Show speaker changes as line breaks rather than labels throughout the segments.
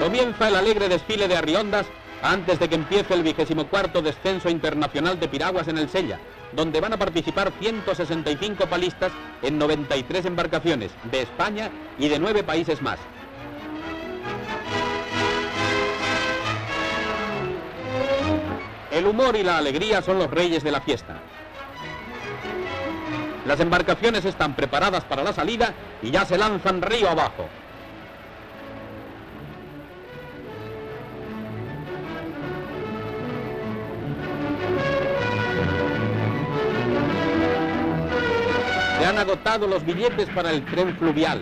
Comienza el alegre desfile de Arriondas antes de que empiece el vigésimo cuarto descenso internacional de piraguas en el Sella, donde van a participar 165 palistas en 93 embarcaciones de España y de nueve países más. El humor y la alegría son los reyes de la fiesta. Las embarcaciones están preparadas para la salida y ya se lanzan río abajo. Se han agotado los billetes para el tren fluvial.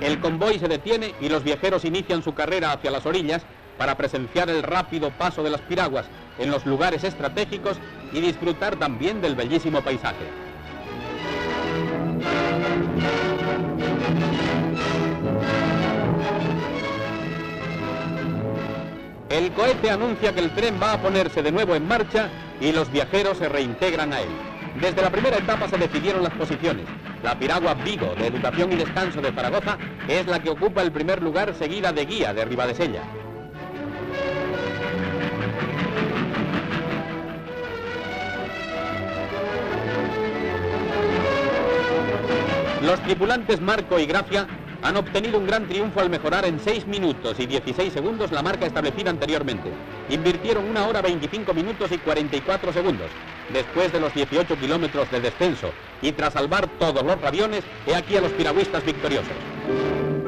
El convoy se detiene y los viajeros inician su carrera hacia las orillas para presenciar el rápido paso de las piraguas en los lugares estratégicos y disfrutar también del bellísimo paisaje. El cohete anuncia que el tren va a ponerse de nuevo en marcha y los viajeros se reintegran a él. Desde la primera etapa se decidieron las posiciones. La piragua Vigo, de Educación y Descanso de Zaragoza, es la que ocupa el primer lugar seguida de Guía, de Ribadesella. Los tripulantes Marco y Gracia han obtenido un gran triunfo al mejorar en 6 minutos y 16 segundos la marca establecida anteriormente. Invirtieron una hora 25 minutos y 44 segundos. Después de los 18 kilómetros de descenso y tras salvar todos los aviones, he aquí a los piragüistas victoriosos.